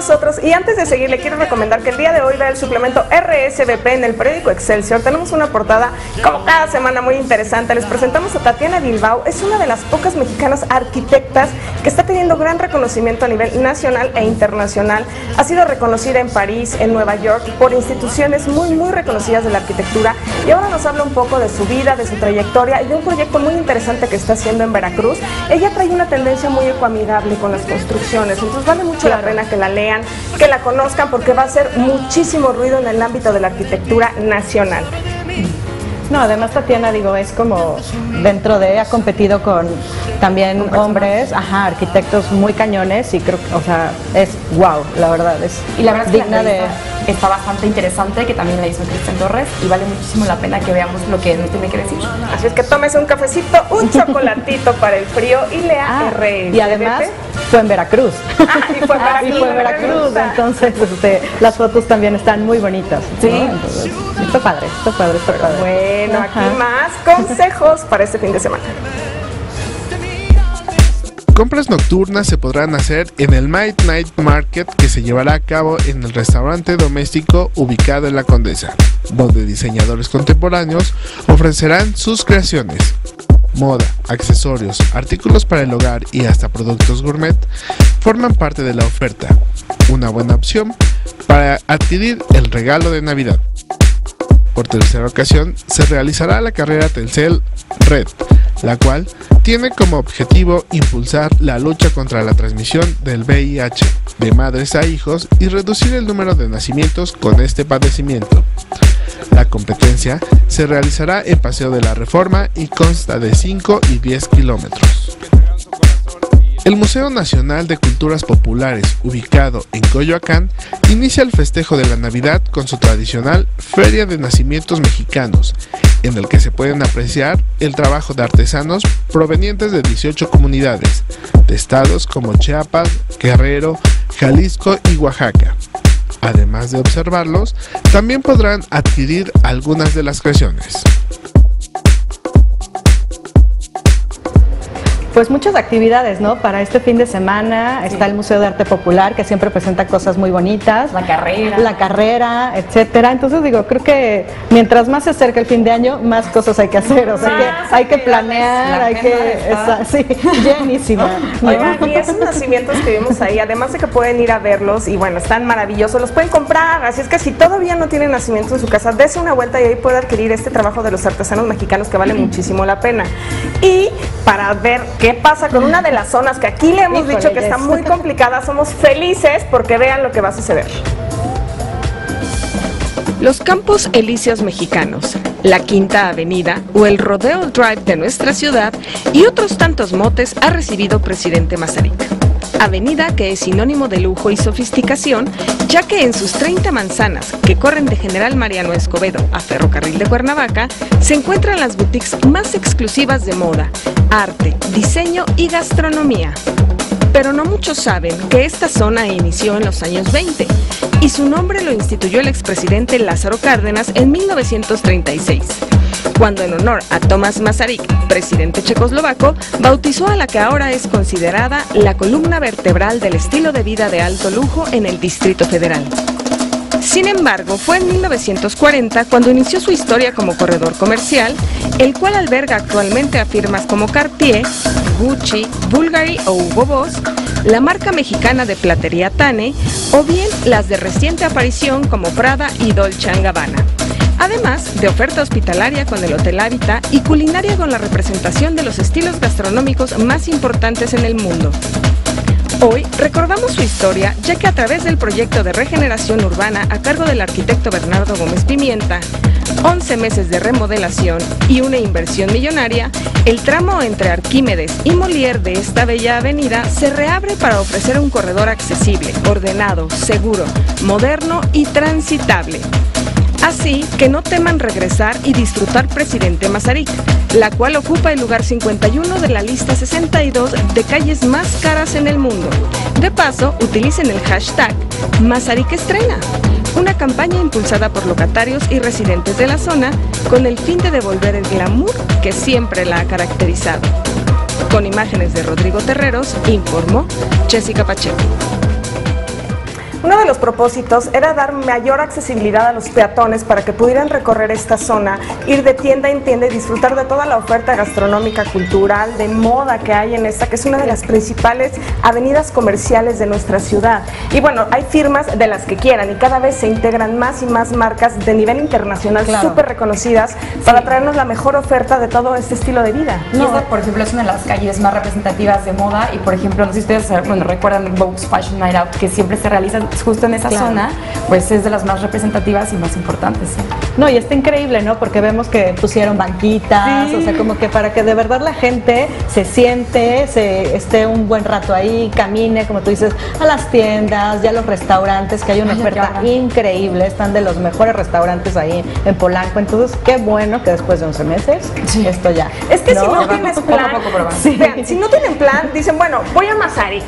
nosotros. Y antes de seguir, le quiero recomendar que el día de hoy vea el suplemento RSVP en el periódico Excelsior. Tenemos una portada, como cada semana, muy interesante. Les presentamos a Tatiana Bilbao. Es una de las pocas mexicanas arquitectas que está teniendo gran reconocimiento a nivel nacional e internacional. Ha sido reconocida en París, en Nueva York, por instituciones muy, muy reconocidas de la arquitectura. Y ahora nos habla un poco de su vida, de su trayectoria y de un proyecto muy interesante que está haciendo en Veracruz. Ella trae una tendencia muy ecoamigable con las construcciones. Entonces vale mucho la pena que la lean, que la conozcan, porque va a hacer muchísimo ruido en el ámbito de la arquitectura nacional. No, además Tatiana, digo, es como dentro de, ha competido con también hombres, ajá, arquitectos muy cañones y creo que, o sea, es wow, la verdad, es Y la verdad es que digna la de... está bastante interesante, que también la hizo Cristian Torres, y vale muchísimo la pena que veamos lo que nos tiene que decir. Así es que tómese un cafecito, un chocolatito para el frío y lea Ah, RSVP. y además fue en Veracruz. Ah, y fue en Ah, y Veracruz, fue en Veracruz, entonces este, las fotos también están muy bonitas. ¿no? Sí. Entonces, está padre, está padre, está padre. Bueno, Ajá. aquí más consejos para este fin de semana. Compras nocturnas se podrán hacer en el Might Night Market que se llevará a cabo en el restaurante doméstico ubicado en la Condesa, donde diseñadores contemporáneos ofrecerán sus creaciones. Moda, accesorios, artículos para el hogar y hasta productos gourmet forman parte de la oferta. Una buena opción para adquirir el regalo de Navidad. Por tercera ocasión se realizará la carrera Telcel Red, la cual tiene como objetivo impulsar la lucha contra la transmisión del VIH de madres a hijos y reducir el número de nacimientos con este padecimiento. La competencia se realizará en Paseo de la Reforma y consta de 5 y 10 kilómetros. El Museo Nacional de Culturas Populares, ubicado en Coyoacán, inicia el festejo de la Navidad con su tradicional Feria de Nacimientos Mexicanos, en el que se pueden apreciar el trabajo de artesanos provenientes de 18 comunidades, de estados como Chiapas, Guerrero, Jalisco y Oaxaca. Además de observarlos, también podrán adquirir algunas de las creaciones. Pues muchas actividades, ¿no? Para este fin de semana está el Museo de Arte Popular, que siempre presenta cosas muy bonitas. La carrera. La carrera, etcétera. Entonces digo, creo que mientras más se acerca el fin de año, más cosas hay que hacer. O sea, que hay que planear, La hay que. está- sí, llenísima. ¿no? Oigan, y esos nacimientos que vimos ahí, además de que pueden ir a verlos y bueno, están maravillosos, los pueden comprar. Así es que si todavía no tienen nacimiento en su casa, dése una vuelta y ahí puede adquirir este trabajo de los artesanos mexicanos que vale muchísimo la pena. Y para ver qué pasa con una de las zonas que aquí le hemos Híjole, dicho que está muy complicada, somos felices porque vean lo que va a suceder. Los campos elíseos mexicanos, la Quinta Avenida o el Rodeo Drive de nuestra ciudad y otros tantos motes ha recibido presidente Mazarik. Avenida que es sinónimo de lujo y sofisticación, ya que en sus 30 manzanas que corren de General Mariano Escobedo a Ferrocarril de Cuernavaca, se encuentran las boutiques más exclusivas de moda, arte, diseño y gastronomía. Pero no muchos saben que esta zona inició en los años 20 y su nombre lo instituyó el expresidente Lázaro Cárdenas en 1936, cuando en honor a Tomás Masaryk, presidente checoslovaco, bautizó a la que ahora es considerada la columna vertebral del estilo de vida de alto lujo en el Distrito Federal. Sin embargo, fue en 1940 cuando inició su historia como corredor comercial, el cual alberga actualmente a firmas como Cartier, Gucci, Bulgari o Hugo Boss, la marca mexicana de platería Tane o bien las de reciente aparición como Prada y Dolce Gabbana. Además de oferta hospitalaria con el Hotel Hábitat y culinaria con la representación de los estilos gastronómicos más importantes en el mundo. Hoy recordamos su historia ya que a través del proyecto de regeneración urbana a cargo del arquitecto Bernardo Gómez Pimienta, 11 meses de remodelación y una inversión millonaria, el tramo entre Arquímedes y Molière de esta bella avenida se reabre para ofrecer un corredor accesible, ordenado, seguro, moderno y transitable. Así que no teman regresar y disfrutar Presidente Mazarik, la cual ocupa el lugar 51 de la lista 62 de calles más caras en el mundo. De paso, utilicen el hashtag Mazarik Estrena, una campaña impulsada por locatarios y residentes de la zona con el fin de devolver el glamour que siempre la ha caracterizado. Con imágenes de Rodrigo Terreros, informó Jessica Pacheco. Uno de los propósitos era dar mayor accesibilidad a los peatones para que pudieran recorrer esta zona, ir de tienda en tienda y disfrutar de toda la oferta gastronómica, cultural, de moda que hay en esta, que es una de las principales avenidas comerciales de nuestra ciudad. Y bueno, hay firmas de las que quieran y cada vez se integran más y más marcas de nivel internacional súper reconocidas para traernos la mejor oferta de todo este estilo de vida. Y esta, por ejemplo, es una de las calles más representativas de moda y, por ejemplo, no sé si ustedes bueno, recuerdan Vogue's Fashion Night Out, que siempre se realiza justo en esa zona, pues es de las más representativas y más importantes. No, y está increíble, ¿no? Porque vemos que pusieron banquitas, o sea, como que para que de verdad la gente se siente, se esté un buen rato ahí, camine, como tú dices, a las tiendas, ya a los restaurantes, que hay una oferta increíble, están de los mejores restaurantes ahí en Polanco. Entonces, qué bueno que después de 11 meses esto ya. Es que si no tienes plan, si no tienen plan, dicen, bueno, voy a Mazarik,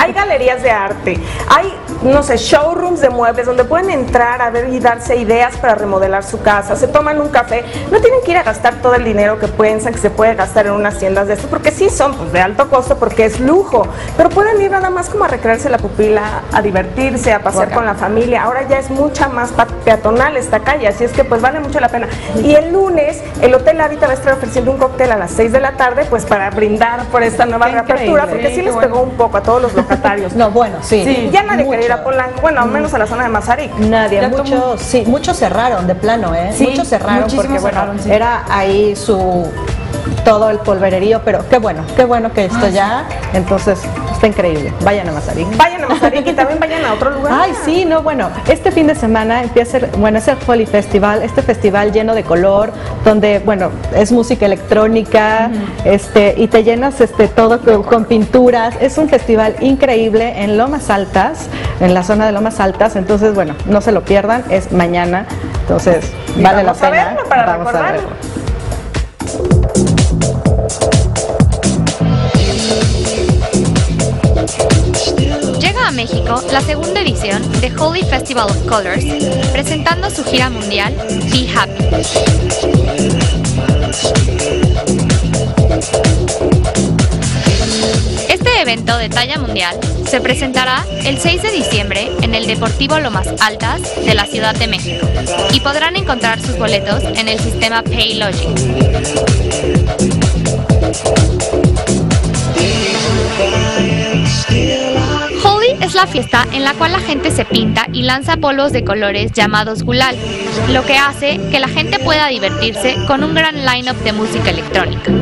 hay galerías de arte, hay, no sé, showrooms de muebles donde pueden entrar a ver y darse ideas para remodelar su casa, se toman un café, no tienen que ir a gastar todo el dinero que piensan que se puede gastar en unas tiendas de estos, porque sí son pues, de alto costo, porque es lujo, pero pueden ir nada más como a recrearse la pupila, a divertirse, a pasear con la familia. Ahora ya es mucha más peatonal esta calle, así es que pues vale mucho la pena. Y el lunes el Hotel Hábitat va a estar ofreciendo un cóctel a las 6 de la tarde, pues para brindar por esta nueva reapertura, porque sí les pegó un poco a todos los locatarios. no, bueno, sí. ya nadie quería ir a Polanco, bueno, al menos a la zona de Mazarik. Nadie, muchos, sí, muchos cerraron de plano, ¿eh? muchos cerraron porque, bueno, era ahí su todo el polvererío, pero qué bueno, qué bueno que esto ya, entonces está increíble. Vayan a Mazarik. Vayan a Mazarik y también vayan a otro lugar. Ay, sí, no, bueno, este fin de semana empieza, bueno, es el Holy Festival, este festival lleno de color, donde, bueno, es música electrónica, este, y te llenas este todo con, pinturas. Es un festival increíble en Lomas Altas, en la zona de Lomas Altas, entonces, bueno, no se lo pierdan, es mañana, entonces vale la pena. vamos a verlo. Llega a México la segunda edición de Holy Festival of Colors, presentando su gira mundial Be Happy. Este evento de talla mundial se presentará el 6 de diciembre en el Deportivo Lomas Altas de la Ciudad de México y podrán encontrar sus boletos en el sistema PayLogic. La fiesta en la cual la gente se pinta y lanza polvos de colores llamados gulal, lo que hace que la gente pueda divertirse con un gran line-up de música electrónica.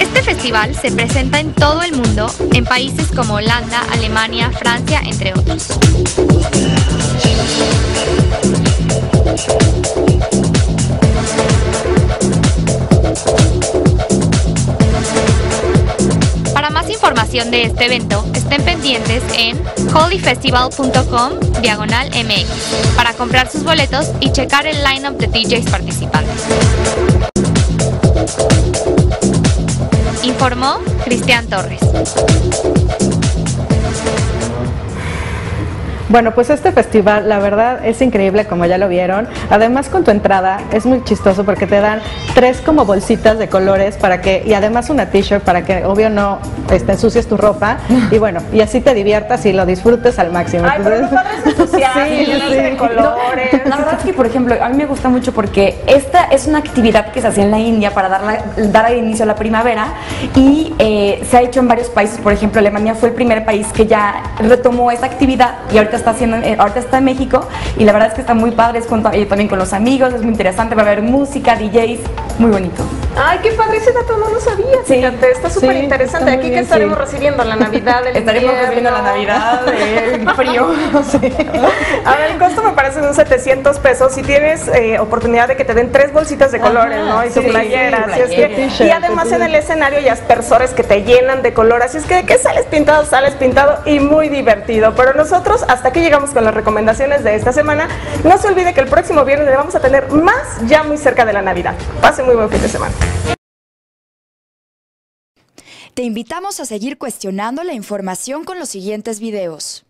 Este festival se presenta en todo el mundo, en países como Holanda, Alemania, Francia, entre otros. Información de este evento, estén pendientes en holyfestival.com diagonal MX para comprar sus boletos y checar el lineup de DJs participantes. Informó Cristian Torres. Bueno, pues este festival, la verdad, es increíble, como ya lo vieron. Además, con tu entrada es muy chistoso porque te dan tres como bolsitas de colores para que, y además una t-shirt para que, obvio, no este, ensucies tu ropa. Y bueno, y así te diviertas y lo disfrutes al máximo. Ay, pero sí, sí. de colores. la verdad es que, por ejemplo, a mí me gusta mucho porque esta es una actividad que se hace en la India para dar, dar inicio a la primavera y eh, se ha hecho en varios países. Por ejemplo, Alemania fue el primer país que ya retomó esta actividad y ahorita está haciendo, eh, ahorita está en México y la verdad es que está muy padre, es eh, también con los amigos, es muy interesante, va a haber música, DJs, muy bonito. Ay, qué padre ese dato, no lo sabía. Sí. Fíjate, está súper interesante. Aquí que estaremos recibiendo la Navidad, el Estaremos recibiendo la Navidad, el frío. A ver, el costo me parece de unos 700 pesos. Si tienes eh, oportunidad de que te den tres bolsitas de colores, ¿no? Y su playera. Así es que, y además en el escenario ya aspersores que te llenan de color. Así es que de que sales pintado, sales pintado y muy divertido. Pero nosotros hasta aquí llegamos con las recomendaciones de esta semana. No se olvide que el próximo viernes le vamos a tener más ya muy cerca de la Navidad. Pase buen fin de semana. Te invitamos a seguir cuestionando la información con los siguientes videos.